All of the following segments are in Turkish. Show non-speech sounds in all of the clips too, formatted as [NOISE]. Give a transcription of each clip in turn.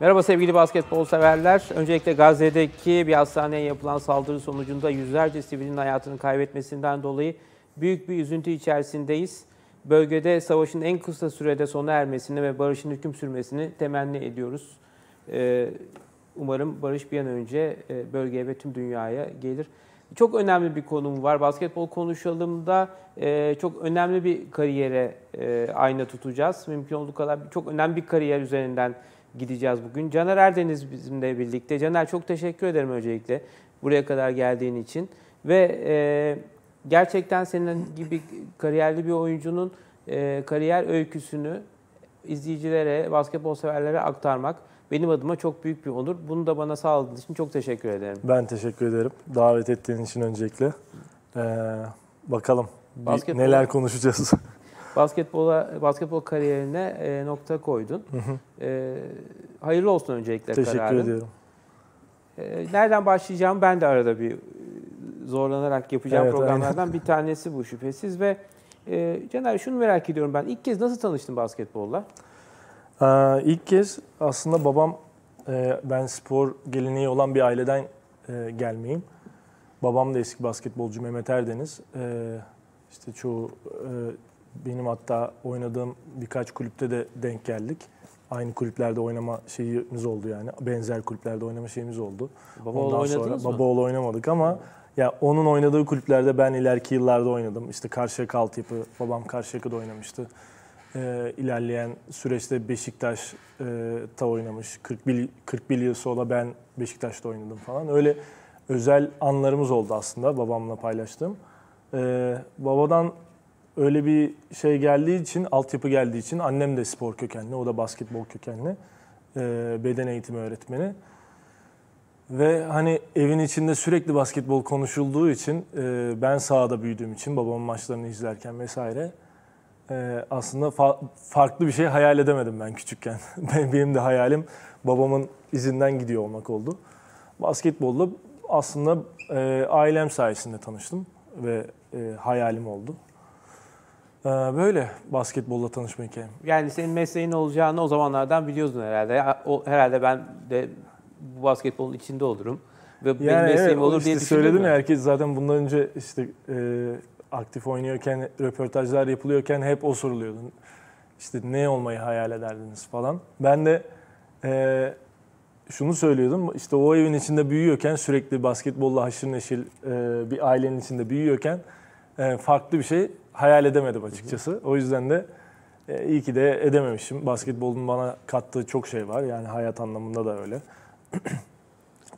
Merhaba sevgili basketbol severler. Öncelikle Gazze'deki bir hastaneye yapılan saldırı sonucunda yüzlerce sivilin hayatını kaybetmesinden dolayı büyük bir üzüntü içerisindeyiz. Bölgede savaşın en kısa sürede sona ermesini ve barışın hüküm sürmesini temenni ediyoruz. Ee, umarım barış bir an önce e, bölgeye ve tüm dünyaya gelir. Çok önemli bir konum var. Basketbol konuşalım da e, çok önemli bir kariyere e, ayna tutacağız. Mümkün olduğu kadar çok önemli bir kariyer üzerinden gideceğiz bugün. Caner Erdeniz bizimle birlikte. Caner çok teşekkür ederim öncelikle buraya kadar geldiğin için. Ve e, gerçekten senin gibi kariyerli bir oyuncunun e, kariyer öyküsünü izleyicilere, basketbol severlere aktarmak benim adıma çok büyük bir onur. Bunu da bana sağladığın için çok teşekkür ederim. Ben teşekkür ederim. Davet ettiğin için öncelikle. Ee, bakalım Basketbol... neler konuşacağız. [LAUGHS] basketbola basketbol kariyerine e, nokta koydun. Hı hı. E, hayırlı olsun öncelikle Teşekkür kararın. ediyorum. E, nereden başlayacağım ben de arada bir zorlanarak yapacağım evet, programlardan aynen. bir tanesi bu şüphesiz ve e, Caner şunu merak ediyorum ben ilk kez nasıl tanıştın basketbolla? Ee, ilk kez aslında babam e, ben spor geleneği olan bir aileden e, gelmeyeyim. Babam da eski basketbolcu Mehmet Erdeniz. E, işte çoğu e, benim hatta oynadığım birkaç kulüpte de denk geldik. Aynı kulüplerde oynama şeyimiz oldu yani. Benzer kulüplerde oynama şeyimiz oldu. Baba Ondan oynadınız sonra, mı? Baba oynamadık ama ya onun oynadığı kulüplerde ben ileriki yıllarda oynadım. İşte Karşıyaka altyapı, babam Karşıyaka'da oynamıştı. Ee, ilerleyen süreçte Beşiktaş e, ta oynamış. 41, 41 yıl sonra ben Beşiktaş'ta oynadım falan. Öyle özel anlarımız oldu aslında babamla paylaştığım. Ee, babadan öyle bir şey geldiği için, altyapı geldiği için annem de spor kökenli, o da basketbol kökenli. E, beden eğitimi öğretmeni. Ve hani evin içinde sürekli basketbol konuşulduğu için, e, ben sahada büyüdüğüm için, babamın maçlarını izlerken vesaire e, aslında fa- farklı bir şey hayal edemedim ben küçükken. [LAUGHS] Benim de hayalim babamın izinden gidiyor olmak oldu. Basketbolla aslında e, ailem sayesinde tanıştım ve e, hayalim oldu. Ee, böyle basketbolla tanışma hikayem. Yani senin mesleğin olacağını o zamanlardan biliyordun herhalde. O, herhalde ben de bu basketbolun içinde olurum. Ve yani benim mesleğim evet, olur işte diye söyledim ya herkes zaten bundan önce işte e, aktif oynuyorken, röportajlar yapılıyorken hep o soruluyordu. İşte ne olmayı hayal ederdiniz falan. Ben de e, şunu söylüyordum. İşte o evin içinde büyüyorken sürekli basketbolla haşır neşir e, bir ailenin içinde büyüyorken e, farklı bir şey hayal edemedim açıkçası. O yüzden de e, iyi ki de edememişim. Basketbolun bana kattığı çok şey var. Yani hayat anlamında da öyle. [CLEARS THROAT]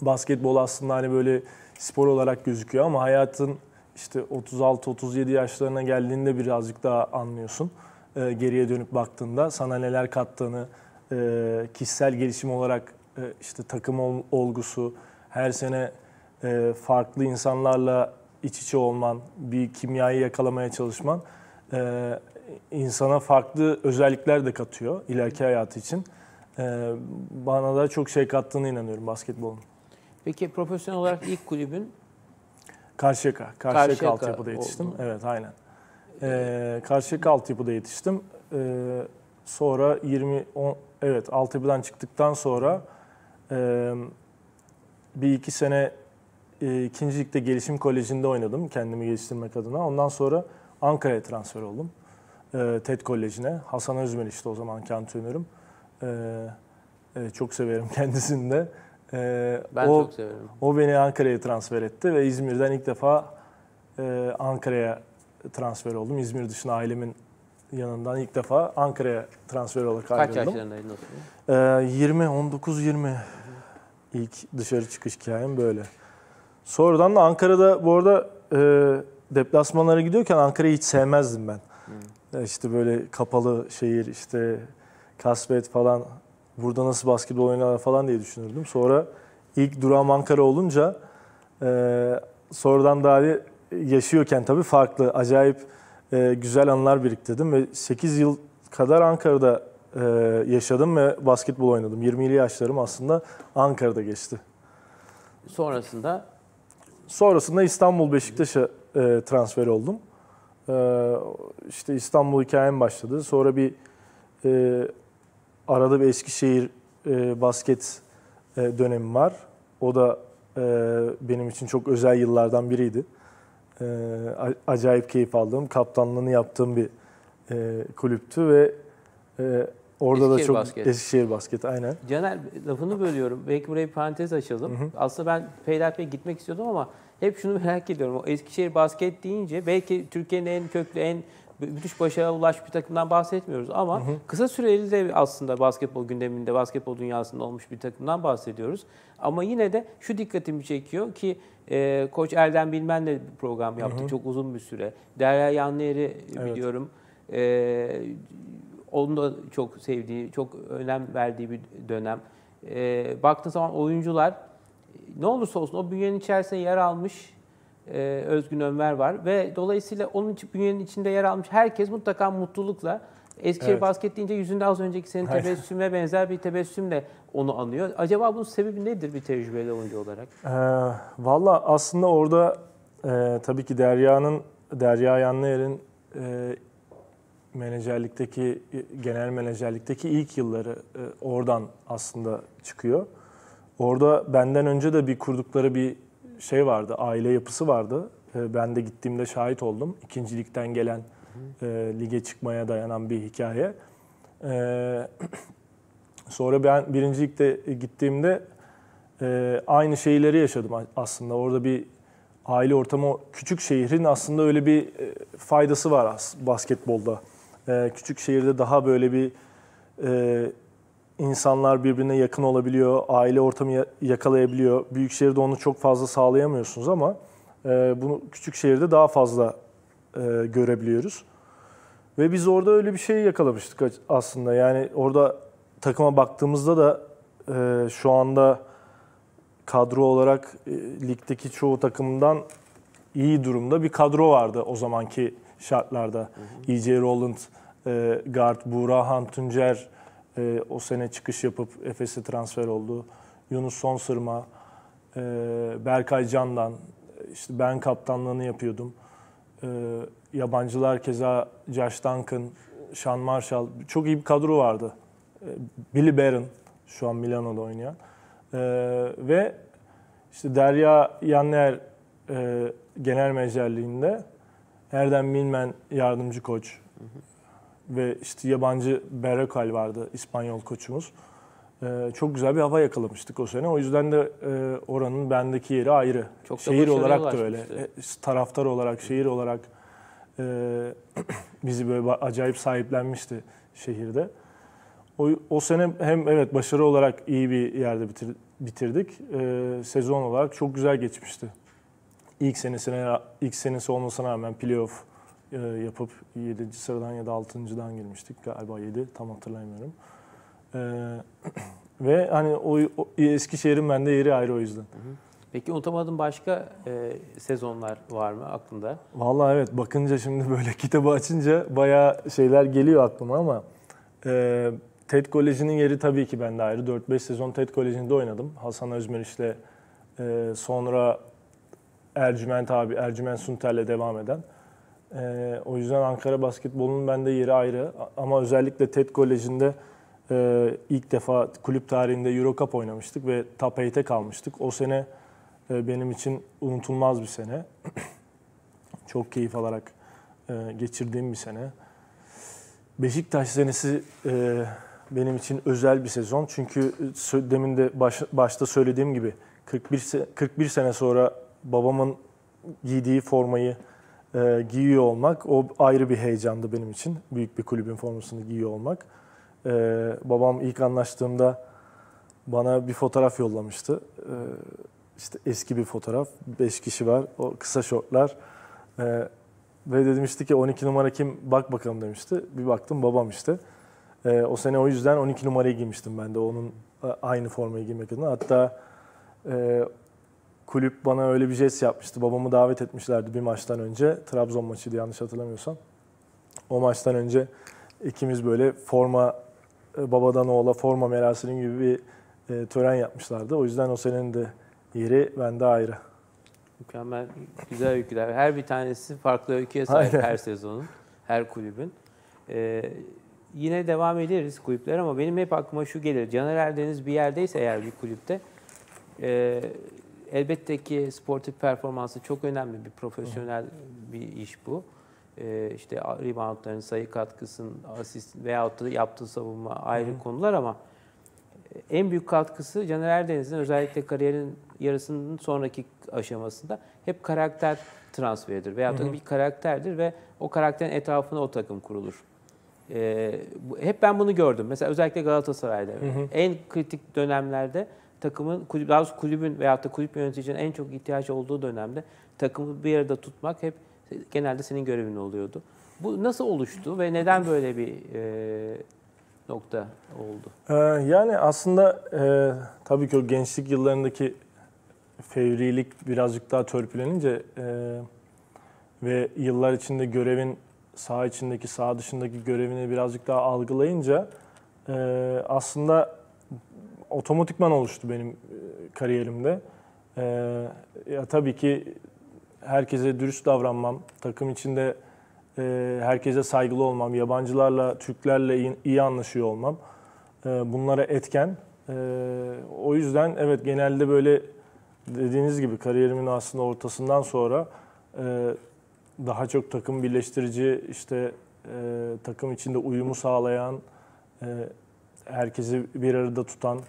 Basketbol aslında hani böyle spor olarak gözüküyor ama hayatın işte 36-37 yaşlarına geldiğinde birazcık daha anlıyorsun. E, geriye dönüp baktığında sana neler kattığını, e, kişisel gelişim olarak e, işte takım ol, olgusu, her sene e, farklı insanlarla iç içe olman, bir kimyayı yakalamaya çalışman e, insana farklı özellikler de katıyor ileriki hayatı için. E, bana da çok şey kattığını inanıyorum basketbolun. Peki profesyonel olarak ilk kulübün? Karşıyaka. Karşıyaka, Karşıyaka altyapıda yetiştim. Oldu. Evet aynen. E, Karşıyaka altyapıda yetiştim. E, sonra 20, 10, evet altyapıdan çıktıktan sonra e, bir iki sene e, ikinci ligde gelişim kolejinde oynadım kendimi geliştirmek adına. Ondan sonra Ankara'ya transfer oldum. E, TED Koleji'ne. Hasan Özmen işte o zamanki antrenörüm. E, e, çok severim [LAUGHS] kendisini de. E, ben o, çok severim. O beni Ankara'ya transfer etti ve İzmir'den ilk defa e, Ankara'ya transfer oldum. İzmir dışında ailemin yanından ilk defa Ankara'ya transfer olarak ayrıldım. Kaç yaşlarındaydın o zaman? E, 20, 19-20 ilk dışarı çıkış hikayem böyle. Sonradan da Ankara'da bu arada e, deplasmanlara gidiyorken Ankara'yı hiç sevmezdim ben. Hmm. İşte böyle kapalı şehir, işte kasvet falan, burada nasıl basketbol oynarlar falan diye düşünürdüm. Sonra ilk durağım Ankara olunca e, sonradan daha yaşıyorken tabii farklı, acayip e, güzel anılar biriktirdim ve 8 yıl kadar Ankara'da e, yaşadım ve basketbol oynadım. 20'li yaşlarım aslında Ankara'da geçti. Sonrasında Sonrasında İstanbul Beşiktaş'a e, transfer oldum. E, işte İstanbul hikayem başladı. Sonra bir e, arada bir Eskişehir e, basket e, dönemim var. O da e, benim için çok özel yıllardan biriydi. E, acayip keyif aldığım, kaptanlığını yaptığım bir e, kulüptü ve e, orada da Eskişehir çok Basket. Eskişehir Basket aynen. Caner lafını bölüyorum. Belki buraya bir parantez açalım. Aslında ben peyderpey gitmek istiyordum ama hep şunu merak ediyorum. O Eskişehir basket deyince belki Türkiye'nin en köklü, en müthiş başarıya ulaşmış bir takımdan bahsetmiyoruz ama kısa süreli de aslında basketbol gündeminde, basketbol dünyasında olmuş bir takımdan bahsediyoruz. Ama yine de şu dikkatimi çekiyor ki e, Koç Erdem Bilmen'le bir program yaptık çok uzun bir süre. Derya Yanlıer'i Evet. biliyorum. E, onun da çok sevdiği, çok önem verdiği bir dönem. E, baktığın zaman oyuncular ne olursa olsun o bünyenin içerisinde yer almış e, Özgün Ömer var ve dolayısıyla onun için bünyenin içinde yer almış herkes mutlaka mutlulukla Eskişehir Evet. basket deyince yüzünde az önceki senin tebessüme benzer bir tebessümle onu anıyor. Acaba bunun sebebi nedir bir tecrübeli oyuncu olarak? Ee, Valla aslında orada e, tabii ki Derya'nın, Derya Yanlıer'in e, menajerlikteki, genel menajerlikteki ilk yılları e, oradan aslında çıkıyor. Orada benden önce de bir kurdukları bir şey vardı, aile yapısı vardı. E, ben de gittiğimde şahit oldum. İkincilikten gelen e, lige çıkmaya dayanan bir hikaye. E, [CLEARS THROAT] sonra ben birincilikte gittiğimde e, aynı şeyleri yaşadım aslında. Orada bir aile ortamı, küçük şehrin aslında öyle bir e, faydası var as- basketbolda. E, küçük şehirde daha böyle bir e, insanlar birbirine yakın olabiliyor, aile ortamı ya- yakalayabiliyor. Büyük şehirde onu çok fazla sağlayamıyorsunuz ama e, bunu küçük şehirde daha fazla e, görebiliyoruz. Ve biz orada öyle bir şey yakalamıştık aslında. Yani orada takıma baktığımızda da e, şu anda kadro olarak e, ligdeki çoğu takımdan iyi durumda bir kadro vardı o zamanki şartlarda. E.J. Rowland, e, Guard, Buğra Tuncer e, o sene çıkış yapıp Efes'e transfer oldu. Yunus Sonsırma, e, Berkay Candan, işte ben kaptanlığını yapıyordum. E, yabancılar keza Josh Duncan, Sean Marshall, çok iyi bir kadro vardı. E, Billy Barron şu an Milano'da oynayan. E, ve işte Derya Yanner e, genel menajerliğinde Erdem Milmen yardımcı koç ve işte yabancı Berekal vardı İspanyol koçumuz. E, çok güzel bir hava yakalamıştık o sene. O yüzden de e, oranın bendeki yeri ayrı. Çok şehir olarak da öyle. E, taraftar olarak, şehir olarak e, [CLEARS THROAT] bizi böyle acayip sahiplenmişti şehirde. O, o sene hem evet başarı olarak iyi bir yerde bitir, bitirdik. E, sezon olarak çok güzel geçmişti. İlk senesine ilk senesi olmasına rağmen playoff e, yapıp 7. sıradan ya da 6.dan girmiştik galiba 7 tam hatırlamıyorum. E, [CLEARS THROAT] ve hani o, o Eskişehir'in bende yeri ayrı o yüzden. Peki unutamadığın başka e, sezonlar var mı aklında? Vallahi evet bakınca şimdi böyle [LAUGHS] kitabı açınca bayağı şeyler geliyor aklıma ama e, TED Koleji'nin yeri tabii ki bende ayrı. 4-5 sezon TED Koleji'nde oynadım. Hasan Özmeriç'le e, sonra Ercüment abi, Ercüment Sunter'le devam eden. E, o yüzden Ankara basketbolunun bende yeri ayrı. Ama özellikle TED Koleji'nde e, ilk defa kulüp tarihinde Euro Cup oynamıştık ve Top 8'e kalmıştık. O sene e, benim için unutulmaz bir sene. [CLEARS THROAT] Çok keyif alarak e, geçirdiğim bir sene. Beşiktaş senesi e, benim için özel bir sezon. Çünkü sö- demin de baş- başta söylediğim gibi 41 se- 41 sene sonra babamın giydiği formayı e, giyiyor olmak o ayrı bir heyecandı benim için. Büyük bir kulübün formasını giyiyor olmak. E, babam ilk anlaştığımda bana bir fotoğraf yollamıştı. E, işte eski bir fotoğraf. 5 kişi var. O kısa şortlar. E, ve demişti ki 12 numara kim bak bakalım demişti. Bir baktım babam işte. E, o sene o yüzden 12 numarayı giymiştim ben de onun e, aynı formayı giymek adına. Hatta e, kulüp bana öyle bir jest yapmıştı. Babamı davet etmişlerdi bir maçtan önce. Trabzon maçıydı yanlış hatırlamıyorsam. O maçtan önce ikimiz böyle forma e, babadan oğula forma merasimi gibi bir e, tören yapmışlardı. O yüzden o senenin de yeri bende ayrı. Mükemmel, güzel öyküler. Her bir tanesi farklı öyküye sahip Aynen. her sezonun, her kulübün. Ee, yine devam ederiz kulüpler ama benim hep aklıma şu gelir. Caner Erdeniz bir yerdeyse eğer bir kulüpte e, elbette ki sportif performansı çok önemli bir profesyonel bir iş bu. E, işte reboundların sayı katkısının asist veyahut da yaptığı savunma ayrı Hı. konular ama en büyük katkısı Caner Erdeniz'in özellikle kariyerin yarısının sonraki aşamasında hep karakter transferidir. Veyahut Hı da bir karakterdir ve o karakterin etrafına o takım kurulur. Ee, hep ben bunu gördüm. Mesela özellikle Galatasaray'da. Hı hı. En kritik dönemlerde takımın, kulüp, daha doğrusu kulübün veyahut da kulüp yöneticinin en çok ihtiyaç olduğu dönemde takımı bir arada tutmak hep genelde senin görevin oluyordu. Bu nasıl oluştu ve neden böyle bir e, nokta oldu? Ee, yani aslında e, tabii ki o gençlik yıllarındaki fevrilik birazcık daha törpülenince e, ve yıllar içinde görevin sağ içindeki sağ dışındaki görevini birazcık daha algılayınca e, aslında otomatikman oluştu benim e, kariyerimde. E, ya tabii ki herkese dürüst davranmam, takım içinde e, herkese saygılı olmam, yabancılarla, Türklerle iyi, anlaşıyor olmam bunlara etken. O yüzden evet genelde böyle dediğiniz gibi kariyerimin aslında ortasından sonra daha çok takım birleştirici, işte takım içinde uyumu sağlayan, e, herkesi bir arada tutan,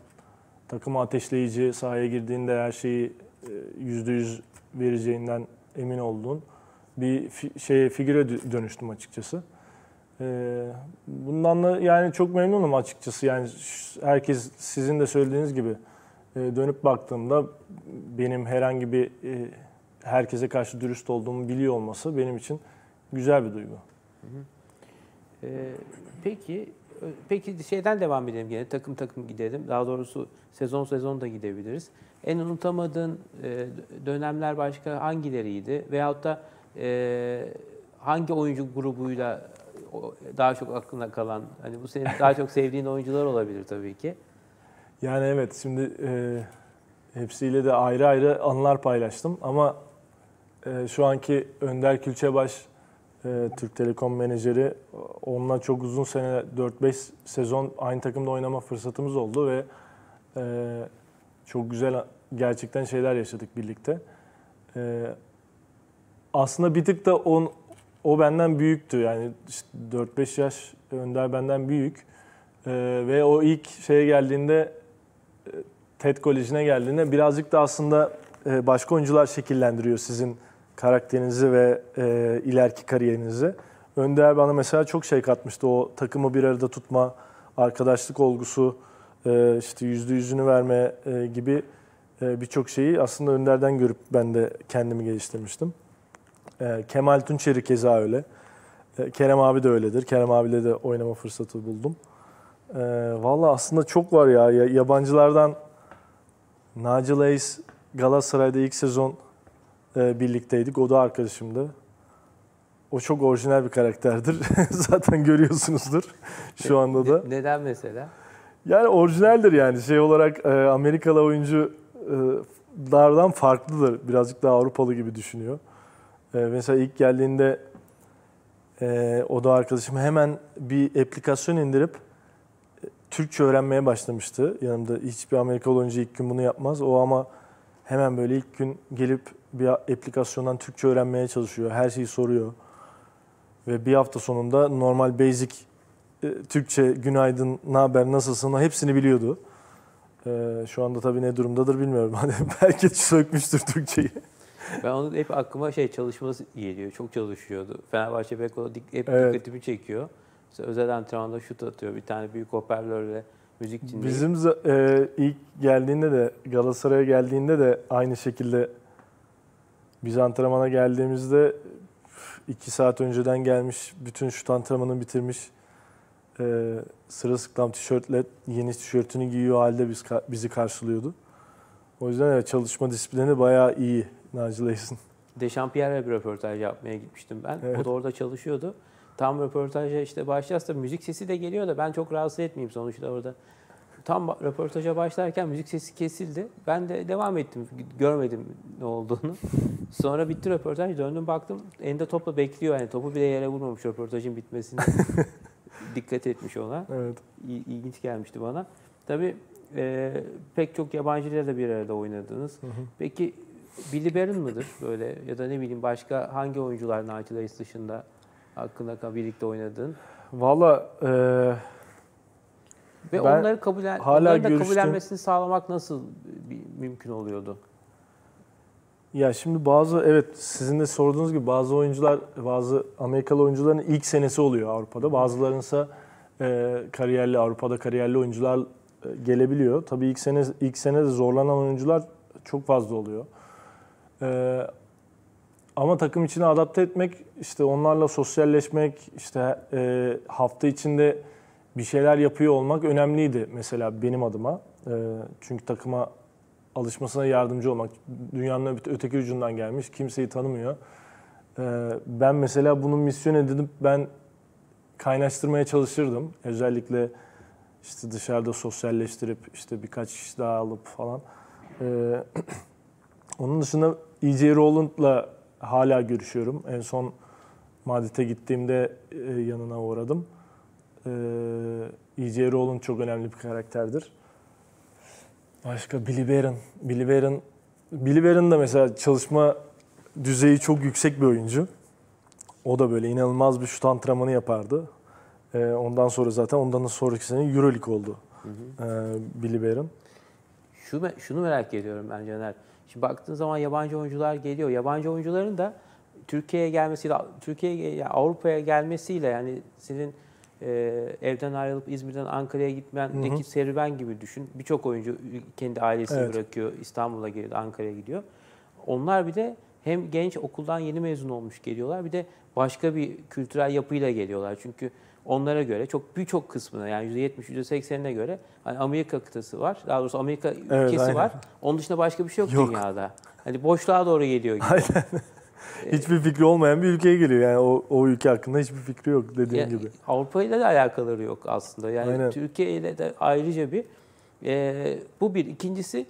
takımı ateşleyici, sahaya girdiğinde her şeyi e, yüzde yüz vereceğinden emin olduğun bir fi- şeye figüre dö- dönüştüm açıkçası. Ee, bundan da yani çok memnunum açıkçası. Yani herkes sizin de söylediğiniz gibi e, dönüp baktığımda benim herhangi bir e, herkese karşı dürüst olduğumu biliyor olması benim için güzel bir duygu. Ee, peki peki şeyden devam edelim gene takım takım gidelim. Daha doğrusu sezon sezon da gidebiliriz. En unutamadığın e, dönemler başka hangileriydi? Veyahut da e, hangi oyuncu grubuyla daha çok aklına kalan, hani bu senin daha çok sevdiğin oyuncular olabilir tabii ki. Yani evet şimdi e, hepsiyle de ayrı ayrı anılar paylaştım ama e, şu anki Önder Külçebaş e, Türk Telekom menajeri onunla çok uzun sene 4-5 sezon aynı takımda oynama fırsatımız oldu ve e, çok güzel gerçekten şeyler yaşadık birlikte. E, aslında bir tık da on, o benden büyüktü yani işte 4-5 yaş Önder benden büyük. E, ve o ilk şeye geldiğinde e, TED Koleji'ne geldiğinde birazcık da aslında e, başka oyuncular şekillendiriyor sizin karakterinizi ve e, ileriki kariyerinizi. Önder bana mesela çok şey katmıştı. O takımı bir arada tutma, arkadaşlık olgusu, e, işte yüzde yüzünü verme e, gibi e, birçok şeyi aslında Önder'den görüp ben de kendimi geliştirmiştim. E, Kemal Tunçeri keza öyle. E, Kerem abi de öyledir. Kerem abiyle de oynama fırsatı buldum. E, Valla aslında çok var ya. Ya- Yabancılardan Naci Leis Galatasaray'da ilk sezon e, birlikteydik. O da arkadaşımdı. O çok orijinal bir karakterdir. [LAUGHS] Zaten görüyorsunuzdur şu anda da. Ne- neden mesela? Yani orijinaldir yani şey olarak e, Amerikalı oyunculardan farklıdır. Birazcık daha Avrupalı gibi düşünüyor. E, mesela ilk geldiğinde e, o da arkadaşım hemen bir aplikasyon indirip e, Türkçe öğrenmeye başlamıştı. Yanımda hiçbir Amerikalı oyuncu ilk gün bunu yapmaz. O ama hemen böyle ilk gün gelip bir aplikasyondan Türkçe öğrenmeye çalışıyor. Her şeyi soruyor. Ve bir hafta sonunda normal basic e, Türkçe günaydın, ne haber, nasılsın hepsini biliyordu. E, şu anda tabii ne durumdadır bilmiyorum. [LAUGHS] Hani belki sökmüştür Türkçeyi. Ben onun hep aklıma şey çalışması geliyor. Çok çalışıyordu. Fenerbahçe Beko dik- hep Evet. dikkatimi çekiyor. Mesela özel antrenmanda şut atıyor. Bir tane büyük hoparlörle müzik dinliyor. Bizim e, ilk geldiğinde de Galatasaray'a geldiğinde de aynı şekilde biz antrenmana geldiğimizde iki saat önceden gelmiş, bütün şut antrenmanını bitirmiş. E, sırılsıklam tişörtle yeni tişörtünü giyiyor halde biz bizi karşılıyordu. O yüzden evet çalışma disiplini bayağı iyi Naci Leys'in. Dechampierre'le bir röportaj yapmaya gitmiştim ben. Evet. O da orada çalışıyordu. Tam röportaja işte başlarsa müzik sesi de geliyor da ben çok rahatsız etmeyeyim sonuçta orada. Tam röportaja başlarken müzik sesi kesildi. Ben de devam ettim. Görmedim ne olduğunu. Sonra bitti röportaj. Döndüm baktım. Elinde topla bekliyor. Yani topu bile yere vurmamış röportajın bitmesini. [LAUGHS] dikkat etmiş ona. Evet. İlginç gelmişti bana. Tabii e, pek çok yabancıyla da bir arada oynadınız. Peki Billy Barron mıdır böyle ya da ne bileyim başka hangi oyuncular Nigel Hayes dışında hakkında birlikte oynadın? Valla e, Ve Ben onları kabul hala onların da görüştüğüm- kabullenmesini sağlamak nasıl bir, mümkün oluyordu? Ya şimdi bazı evet sizin de sorduğunuz gibi bazı oyuncular bazı Amerikalı oyuncuların ilk senesi oluyor Avrupa'da. Bazılarınsa e, kariyerli Avrupa'da kariyerli oyuncular e, gelebiliyor. Tabii ilk sene ilk sene de zorlanan oyuncular çok fazla oluyor. E, ama takım içine adapte etmek, işte onlarla sosyalleşmek, işte e, hafta içinde bir şeyler yapıyor olmak önemliydi mesela benim adıma. E, çünkü takıma alışmasına yardımcı olmak. Dünyanın öte- öteki ucundan gelmiş, kimseyi tanımıyor. Ee, Ben mesela bunun misyon edinip ben kaynaştırmaya çalışırdım. Özellikle işte dışarıda sosyalleştirip işte birkaç kişi daha alıp falan. Ee, [CLEARS THROAT] Onun dışında E.J. Rowland'la hala görüşüyorum. En son Madrid'e gittiğimde e, yanına uğradım. Ee, E.J. Rowland çok önemli bir karakterdir. Başka Billy Barron. Billy Barron, Billy Barron da mesela çalışma düzeyi çok yüksek bir oyuncu. O da böyle inanılmaz bir şut antrenmanı yapardı. Ee, ondan sonra zaten ondan da sonraki sene Euroleague oldu ee, Billy Barron. Şu, me- şunu merak ediyorum ben Caner. Şimdi baktığın zaman yabancı oyuncular geliyor. Yabancı oyuncuların da Türkiye'ye gelmesiyle, Türkiye'ye yani Avrupa'ya gelmesiyle yani senin e, evden ayrılıp İzmir'den Ankara'ya gitmendeki serüven gibi düşün. Birçok oyuncu kendi ailesini Evet. bırakıyor, İstanbul'a geliyor, Ankara'ya gidiyor. Onlar bir de hem genç okuldan yeni mezun olmuş geliyorlar bir de başka bir kültürel yapıyla geliyorlar. Çünkü onlara göre çok birçok kısmına yani %70, %80'ine göre hani Amerika kıtası var. Daha doğrusu Amerika ülkesi aynen. var. Onun dışında başka bir şey yok, Yok. dünyada. Hani boşluğa doğru geliyor gibi. [LAUGHS] Hiçbir fikri olmayan bir ülkeye geliyor. Yani o, o ülke hakkında hiçbir fikri yok dediğin Ya, gibi. Avrupa ile de alakaları yok aslında. Yani Aynen. Türkiye ile de ayrıca bir e, bu bir. İkincisi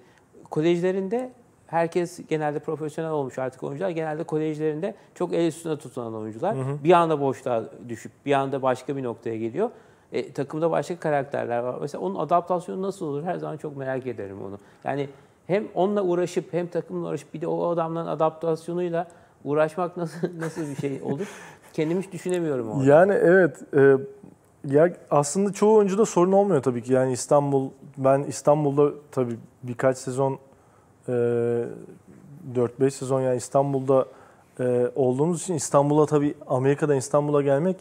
kolejlerinde herkes genelde profesyonel olmuş artık oyuncular. Genelde kolejlerinde çok el üstüne tutulan oyuncular. Bir anda boşluğa düşüp bir anda başka bir noktaya geliyor. E, takımda başka karakterler var. Mesela onun adaptasyonu nasıl olur? Her zaman çok merak ederim onu. Yani hem onunla uğraşıp hem takımla uğraşıp bir de o adamların adaptasyonuyla uğraşmak nasıl [LAUGHS] nasıl bir şey olur? Kendim hiç düşünemiyorum onu. Yani evet. e, ya aslında çoğu oyuncuda sorun olmuyor tabii ki. Yani İstanbul, ben İstanbul'da tabii birkaç sezon, e, 4-5 sezon yani İstanbul'da e, olduğumuz için İstanbul'a tabii Amerika'dan İstanbul'a gelmek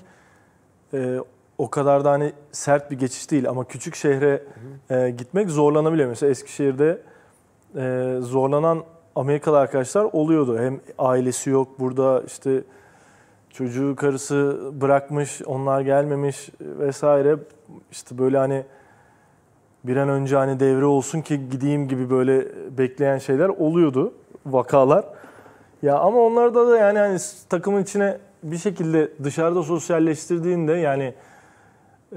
e, o kadar da hani sert bir geçiş değil ama küçük şehre e, gitmek zorlanabiliyor. Mesela Eskişehir'de e, zorlanan Amerikalı arkadaşlar oluyordu. Hem ailesi yok burada işte çocuğu karısı bırakmış, onlar gelmemiş vesaire. İşte böyle hani bir an önce hani devre olsun ki gideyim gibi böyle bekleyen şeyler oluyordu, vakalar. Ya ama onlarda da yani hani takımın içine bir şekilde dışarıda sosyalleştirdiğinde yani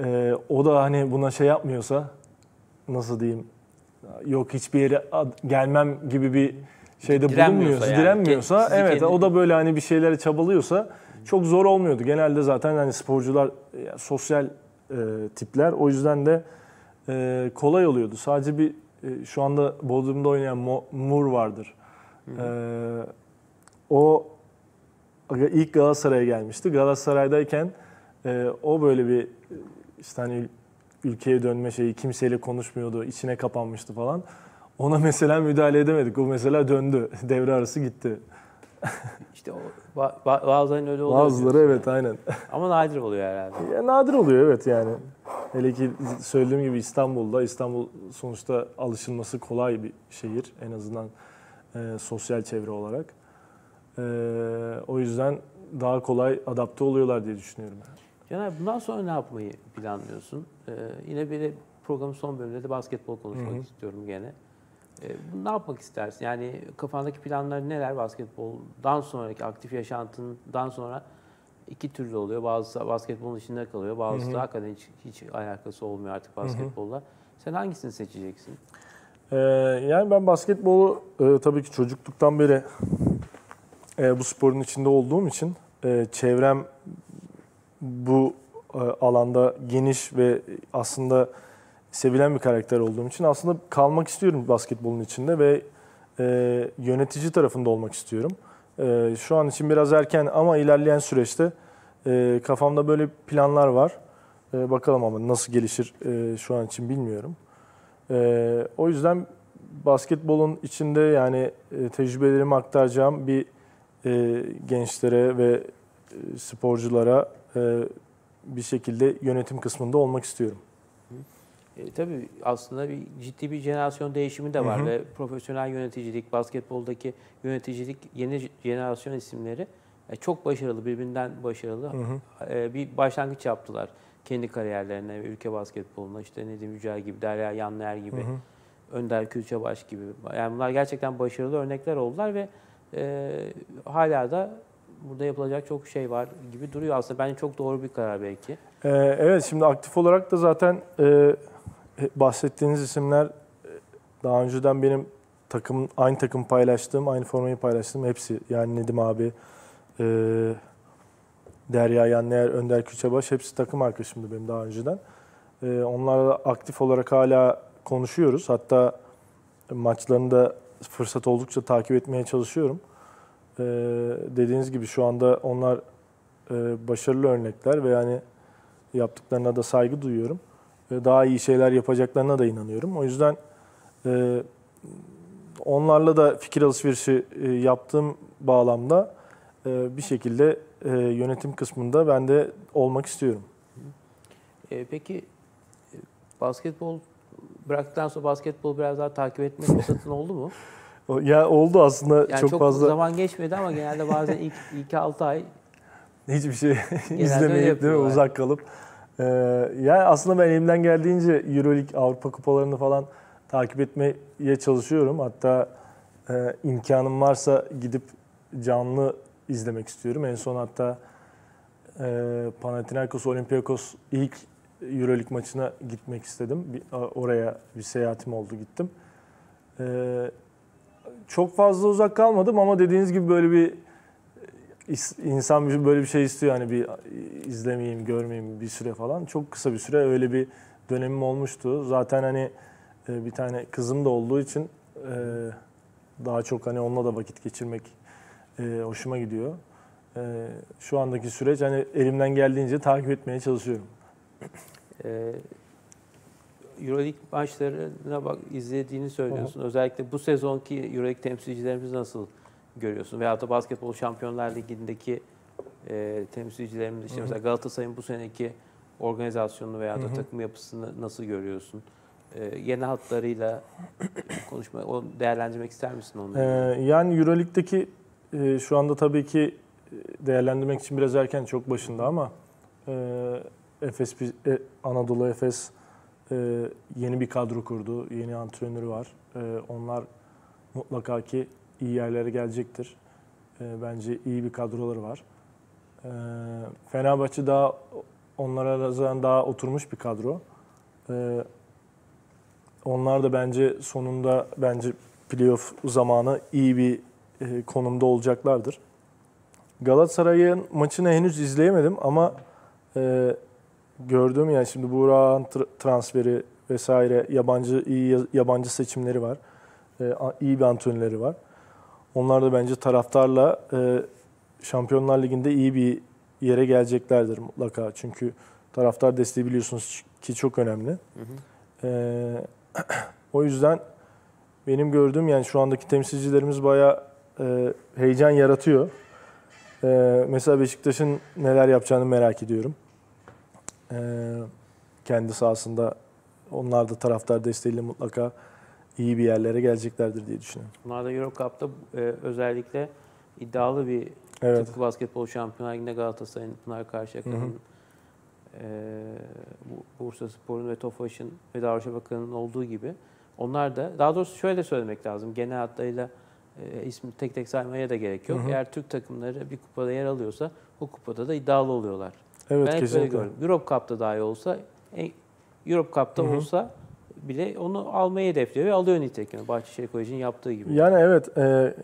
e, o da hani buna şey yapmıyorsa nasıl diyeyim yok hiçbir yere gelmem gibi bir şeyde Direnmiyorsa bulunmuyorsa, yani, direnmiyorsa sizi evet kendi- o da böyle hani bir şeylere çabalıyorsa çok zor olmuyordu. Genelde zaten hani sporcular e, sosyal e, tipler o yüzden de e, kolay oluyordu. Sadece bir e, şu anda Bodrum'da oynayan Mo- Moore vardır. E, o ilk Galatasaray'a gelmişti. Galatasaray'dayken e, o böyle bir işte hani ülkeye dönme şeyi kimseyle konuşmuyordu, içine kapanmıştı falan. Ona mesela müdahale edemedik. O mesela döndü. [LAUGHS] Devre arası gitti. İşte o ba- ba- bazılarının öyle oluyor. Bazıları evet aynen. yani. [LAUGHS] Ama nadir oluyor herhalde. Ya, nadir oluyor evet yani. Hele ki söylediğim gibi İstanbul'da, İstanbul sonuçta alışılması kolay bir şehir. En azından e, sosyal çevre olarak. E, o yüzden daha kolay adapte oluyorlar diye düşünüyorum. Caner bundan sonra ne yapmayı planlıyorsun? Ee, yine bir de programın son bölümünde de basketbol konuşmak Hı hı. istiyorum gene. Ee, ne yapmak istersin? Yani kafandaki planlar neler basketboldan sonraki aktif yaşantından sonra iki türlü oluyor. Bazısı basketbolun içinde kalıyor. Bazısı Hı hı. da hakikaten hiç, hiç alakası olmuyor artık basketbolla. Sen hangisini seçeceksin? Ee, yani ben basketbolu e, tabii ki çocukluktan beri e, bu sporun içinde olduğum için e, çevrem bu e, alanda geniş ve aslında sevilen bir karakter olduğum için aslında kalmak istiyorum basketbolun içinde ve e, yönetici tarafında olmak istiyorum. E, şu an için biraz erken ama ilerleyen süreçte e, kafamda böyle planlar var. E, bakalım ama nasıl gelişir e, şu an için bilmiyorum. E, o yüzden basketbolun içinde yani e, tecrübelerimi aktaracağım bir e, gençlere ve e, sporculara e, bir şekilde yönetim kısmında olmak istiyorum. E, tabii aslında bir ciddi bir jenerasyon değişimi de var Hı hı. ve profesyonel yöneticilik, basketboldaki yöneticilik yeni jenerasyon isimleri e, çok başarılı, birbirinden başarılı Hı hı. e, bir başlangıç yaptılar kendi kariyerlerine ülke basketboluna. İşte Nedim Yücel gibi, Derya Yanlıer gibi, Hı hı. Önder Külçebaş gibi. Yani bunlar gerçekten başarılı örnekler oldular ve e, hala da burada yapılacak çok şey var gibi duruyor aslında. Bence çok doğru bir karar belki. Ee, evet şimdi aktif olarak da zaten e, bahsettiğiniz isimler e, daha önceden benim takım aynı takım paylaştığım, aynı formayı paylaştığım hepsi. Yani Nedim abi, e, Derya Yanlıer, Önder Küçebaş hepsi takım arkadaşımdı benim daha önceden. E, onlarla aktif olarak hala konuşuyoruz. Hatta maçlarını da fırsat oldukça takip etmeye çalışıyorum. E, dediğiniz gibi şu anda onlar e, başarılı örnekler ve yani yaptıklarına da saygı duyuyorum. Daha iyi şeyler yapacaklarına da inanıyorum. O yüzden e, onlarla da fikir alışverişi e, yaptığım bağlamda e, bir şekilde e, yönetim kısmında ben de olmak istiyorum. E, peki basketbol bıraktıktan sonra basketbol biraz daha takip etme fırsatın oldu mu? [LAUGHS] Ya oldu aslında Yani çok, çok, fazla zaman geçmedi ama genelde bazen ilk, ilk 6 ay hiçbir şey izlemeyip değil mi uzak kalıp. E, yani aslında ben elimden geldiğince Euroleague Avrupa kupalarını falan takip etmeye çalışıyorum. Hatta e, imkanım varsa gidip canlı izlemek istiyorum. En son hatta e, Panathinaikos Olympiakos ilk Euroleague maçına gitmek istedim. Bir, oraya bir seyahatim oldu gittim. E, çok fazla uzak kalmadım ama dediğiniz gibi böyle bir insan böyle bir şey istiyor hani bir izlemeyeyim, görmeyeyim bir süre falan. Çok kısa bir süre öyle bir dönemim olmuştu. Zaten hani e, bir tane kızım da olduğu için e, daha çok hani onunla da vakit geçirmek e, hoşuma gidiyor. Şu andaki süreç hani elimden geldiğince takip etmeye çalışıyorum. Euroleague maçlarına bak izlediğini söylüyorsun. Özellikle bu sezonki Euroleague temsilcilerimizi nasıl görüyorsun? Veyahut da Basketbol Şampiyonlar Ligi'ndeki e, temsilcilerimiz işte Hı hı. mesela Galatasaray'ın bu seneki organizasyonunu veya da Hı hı. takım yapısını nasıl görüyorsun? E, yeni hatlarıyla [CLEARS THROAT] konuşma, o değerlendirmek ister misin onu? Ee, yani Euroleague'deki e, şu anda tabii ki e, değerlendirmek için biraz erken çok başında ama e, Efes e, Anadolu Efes e, yeni bir kadro kurdu. Yeni antrenörü var. E, onlar mutlaka ki iyi yerlere gelecektir. E, bence iyi bir kadroları var. E, Fenerbahçe daha onlara nazaran daha oturmuş bir kadro. E, onlar da bence sonunda bence playoff zamanı iyi bir e, konumda olacaklardır. Galatasaray'ın maçını henüz izleyemedim ama e, gördüm yani şimdi Burak'ın tr- transferi vesaire yabancı iyi yabancı seçimleri var. E, iyi bir antrenörleri var. Onlar da bence taraftarla e, Şampiyonlar Ligi'nde iyi bir yere geleceklerdir mutlaka. Çünkü taraftar desteği biliyorsunuz ki çok önemli. Hı hı. Ee, [CLEARS THROAT] o yüzden benim gördüğüm yani şu andaki temsilcilerimiz bayağı e, heyecan yaratıyor. Ee, mesela Beşiktaş'ın neler yapacağını merak ediyorum. Ee, kendi sahasında onlar da taraftar desteğiyle mutlaka iyi bir yerlere geleceklerdir diye düşünüyorum. Bunlar da Euro Cup'ta e, özellikle iddialı bir Evet. tıpkı basketbol şampiyonlar liginde Galatasaray'ın, Pınar Karşıyaka'nın, e, Bu- Bursa Spor'un ve Tofaş'ın ve Darüşşafaka'nın olduğu gibi onlar da daha doğrusu şöyle söylemek lazım. Genel hatlarıyla e, ismi tek tek saymaya da gerek yok. Hı hı. Eğer Türk takımları bir kupada yer alıyorsa o kupada da iddialı oluyorlar. Evet ben hep böyle kesinlikle. gördüm. Europe Cup'ta dahi olsa, e, Europe Cup'ta Hı hı. olsa bile onu almayı hedefliyor ve alıyor nitekim. Bahçeşehir Koleji'nin yaptığı gibi. Yani evet e,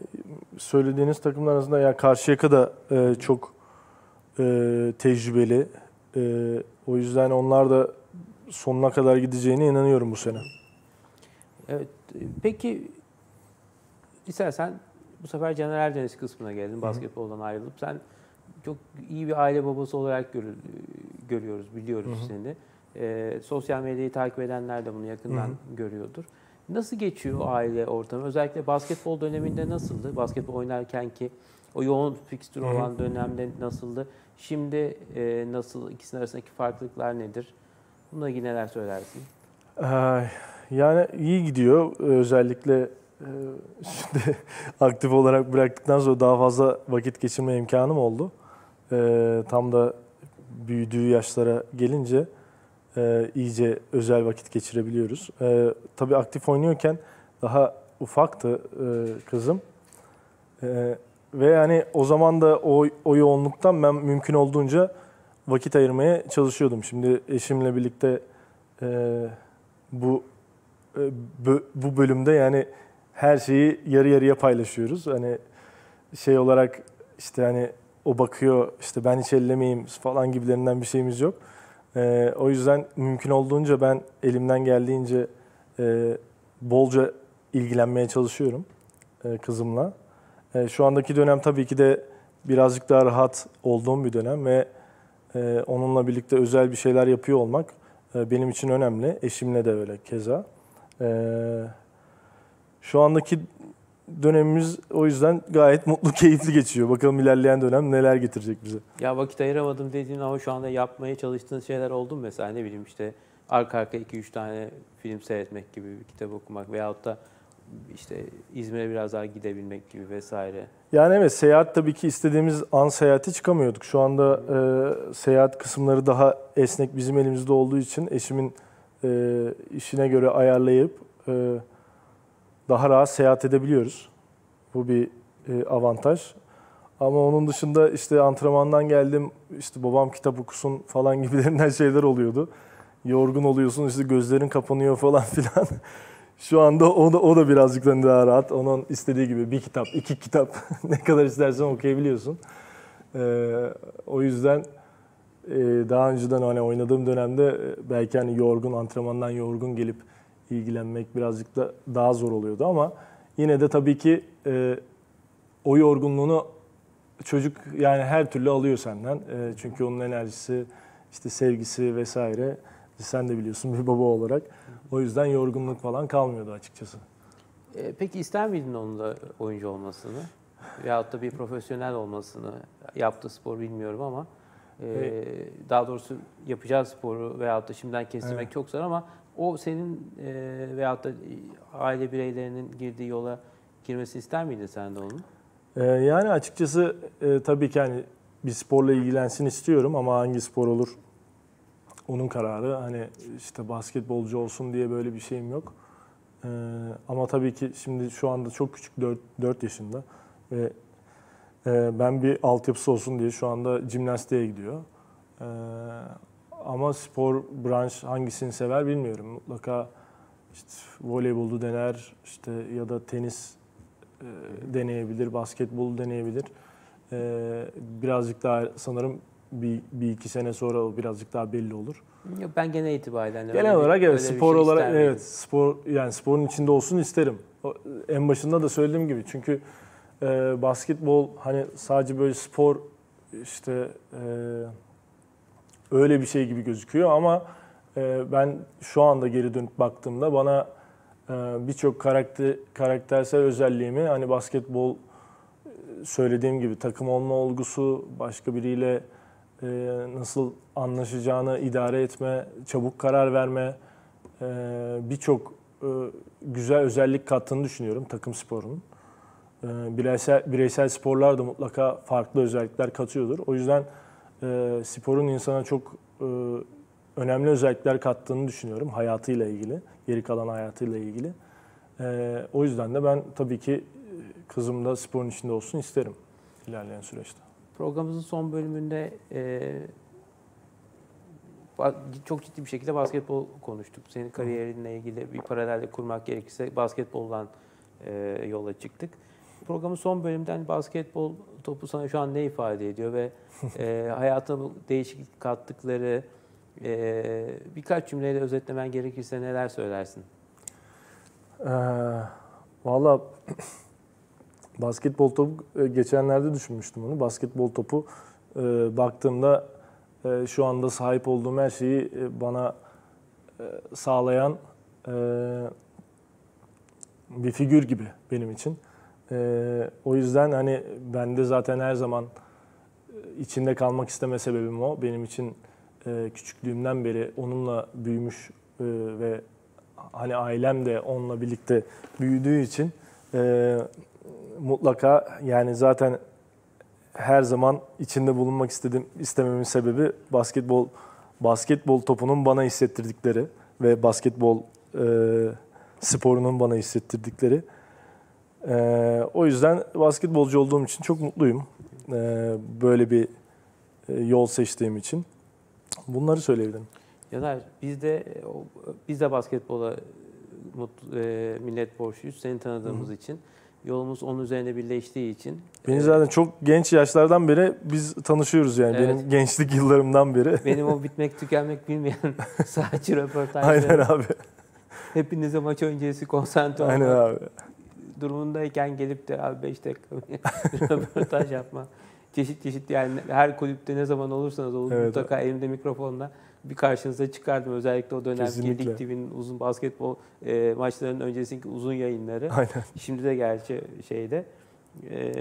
söylediğiniz takımlar arasında ya Karşıyaka da e, çok e, tecrübeli. E, o yüzden onlar da sonuna kadar gideceğine inanıyorum bu sene. Evet. Peki istersen bu sefer Caner Deniz kısmına geldin. Basketboldan ayrılıp sen çok iyi bir aile babası olarak görü- görüyoruz, biliyoruz Hı hı. seni. Ee, sosyal medyayı takip edenler de bunu yakından Hı görüyordur. Nasıl geçiyor aile ortamı? Özellikle basketbol döneminde nasıldı? Basketbol oynarken ki o yoğun fikstür olan dönemde nasıldı? Şimdi e, nasıl? İkisinin arasındaki farklılıklar nedir? Bununla ilgili neler söylersin? Ee, Yani iyi gidiyor. Özellikle e, şimdi [LAUGHS] aktif olarak bıraktıktan sonra daha fazla vakit geçirme imkanım oldu. Ee, Tam da büyüdüğü yaşlara gelince e, iyice özel vakit geçirebiliyoruz. Ee, Tabii aktif oynuyorken daha ufaktı e, kızım. Ee, Ve yani o zaman da o, o yoğunluktan ben mümkün olduğunca vakit ayırmaya çalışıyordum. Şimdi eşimle birlikte e, bu e, bu bölümde yani her şeyi yarı yarıya paylaşıyoruz. Hani şey olarak işte hani o bakıyor işte ben hiç ellemeyeyim falan gibilerinden bir şeyimiz yok. E, o yüzden mümkün olduğunca ben elimden geldiğince e, bolca ilgilenmeye çalışıyorum e, kızımla. E, şu andaki dönem tabii ki de birazcık daha rahat olduğum bir dönem ve e, onunla birlikte özel bir şeyler yapıyor olmak e, benim için önemli. Eşimle de öyle keza. E, şu andaki dönemimiz o yüzden gayet mutlu, [LAUGHS] keyifli geçiyor. Bakalım ilerleyen dönem neler getirecek bize. Ya vakit ayıramadım dediğin ama şu anda yapmaya çalıştığın şeyler oldu mu mesela ne bileyim işte arka arka 2-3 tane film seyretmek gibi, bir kitap okumak veyahut da işte İzmir'e biraz daha gidebilmek gibi vesaire. Yani evet seyahat tabii ki istediğimiz an seyahate çıkamıyorduk. Şu anda e, seyahat kısımları daha esnek bizim elimizde olduğu için eşimin e, işine göre ayarlayıp e, daha rahat seyahat edebiliyoruz. Bu bir e, avantaj. Ama onun dışında işte antrenmandan geldim, işte babam kitap okusun falan [LAUGHS] gibilerinden şeyler oluyordu. Yorgun oluyorsun, işte gözlerin kapanıyor falan [LAUGHS] filan. Şu anda o da, o da birazcık daha rahat. Onun istediği gibi bir kitap, iki kitap [LAUGHS] ne kadar istersen okuyabiliyorsun. Ee, o yüzden e, daha önceden hani oynadığım dönemde e, belki hani yorgun, antrenmandan yorgun gelip ilgilenmek birazcık da daha zor oluyordu ama yine de tabii ki e, o yorgunluğunu çocuk yani her türlü alıyor senden. E, çünkü onun enerjisi, işte sevgisi vesaire sen de biliyorsun [LAUGHS] bir baba olarak. O yüzden yorgunluk falan kalmıyordu açıkçası. E, peki ister miydin onun da oyuncu olmasını? Veyahut da bir profesyonel olmasını? Yaptığı spor bilmiyorum ama e, daha doğrusu yapacağı sporu veyahut da şimdiden kestirmek Evet. çok zor ama o senin e, veyahut da aile bireylerinin girdiği yola girmesi ister miydin sen de onun? Ee, yani açıkçası e, tabii ki hani bir sporla ilgilensin istiyorum ama hangi spor olur onun kararı. Hani işte basketbolcu olsun diye böyle bir şeyim yok. Ee, ama tabii ki şimdi şu anda çok küçük 4, 4 yaşında ve e, ben bir altyapısı olsun diye şu anda jimnastiğe gidiyor. Ee, ama spor branş hangisini sever bilmiyorum. Mutlaka işte voleybolu dener işte ya da tenis e, deneyebilir, basketbol deneyebilir. E, birazcık daha sanırım bir, bir iki sene sonra o birazcık daha belli olur. Yok, ben genel itibariyle hani Genel öyle olarak evet bir spor şey olarak evet spor yani sporun içinde olsun isterim. O, en başında da söylediğim gibi çünkü e, basketbol hani sadece böyle spor işte e, öyle bir şey gibi gözüküyor ama e, ben şu anda geri dönüp baktığımda bana e, birçok karakter karaktersel özelliğimi hani basketbol e, söylediğim gibi takım olma olgusu, başka biriyle e, nasıl anlaşacağını idare etme, çabuk karar verme e, birçok e, güzel özellik kattığını düşünüyorum takım sporunun. E, bireysel, bireysel sporlar da mutlaka farklı özellikler katıyordur. O yüzden e, sporun insana çok e, önemli özellikler kattığını düşünüyorum hayatıyla ilgili, geri kalan hayatıyla ilgili. E, o yüzden de ben tabii ki e, kızım da sporun içinde olsun isterim ilerleyen süreçte. Programımızın son bölümünde e, çok ciddi bir şekilde basketbol konuştuk. Senin kariyerinle ilgili bir paralellik kurmak gerekirse basketboldan e, yola çıktık. Programın son bölümünden basketbol topu sana şu an ne ifade ediyor ve [LAUGHS] e, hayatına değişiklik kattıkları e, birkaç cümleyle özetlemen gerekirse neler söylersin? Ee, Valla [CLEARS THROAT] basketbol topu e, geçenlerde düşünmüştüm onu. Basketbol topu e, baktığımda e, şu anda sahip olduğum her şeyi e, bana e, sağlayan e, bir figür gibi benim için. E, o yüzden hani bende zaten her zaman e, içinde kalmak isteme sebebim o. Benim için e, küçüklüğümden beri onunla büyümüş e, ve hani ailem de onunla birlikte büyüdüğü için e, mutlaka yani zaten her zaman içinde bulunmak istedim istememin sebebi basketbol basketbol topunun bana hissettirdikleri ve basketbol e, sporunun bana hissettirdikleri. E, o yüzden basketbolcu olduğum için çok mutluyum. E, böyle bir e, yol seçtiğim için. Bunları söyleyebilirim. Caner biz de biz de basketbola mutlu, e, millet borçluyuz seni tanıdığımız için. Yolumuz onun üzerine birleştiği için. Beni e, zaten çok genç yaşlardan beri biz tanışıyoruz yani. Evet. Benim gençlik yıllarımdan beri. [LAUGHS] benim o [LAUGHS] bitmek tükenmek bilmeyen [LAUGHS] saatçi röportajları. Aynen abi. Hepinize maç öncesi konsantre olma Aynen abi. Durumundayken gelip de abi 5 dakika [LAUGHS] röportaj yapma. Çeşit çeşit yani her kulüpte ne zaman olursanız olun Evet. mutlaka elimde mikrofonla bir karşınıza çıkardım. Özellikle o dönemki Kesinlikle. Lig TV'nin uzun basketbol e, maçlarının öncesindeki uzun yayınları. [LAUGHS] Aynen. Şimdi de gerçi şeyde. E,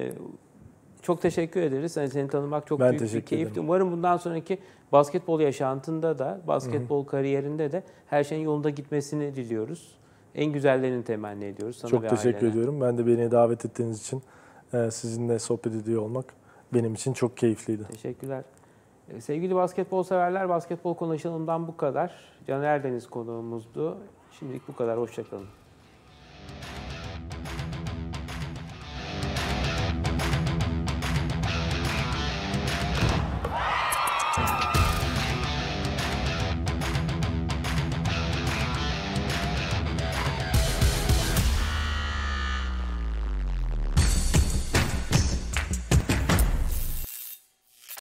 çok teşekkür ederiz. Yani seni tanımak çok Ben büyük bir keyifti. Umarım bundan sonraki basketbol yaşantında da, basketbol kariyerinde de her şeyin yolunda gitmesini diliyoruz. En güzellerini temenni ediyoruz sana Çok teşekkür ailene. ediyorum. Ben de beni davet ettiğiniz için e, sizinle sohbet ediyor olmak benim için çok keyifliydi. Teşekkürler. Ee, Sevgili basketbol severler, basketbol konuşalımdan bu kadar. Caner Deniz konuğumuzdu. Şimdilik bu kadar. Hoşçakalın.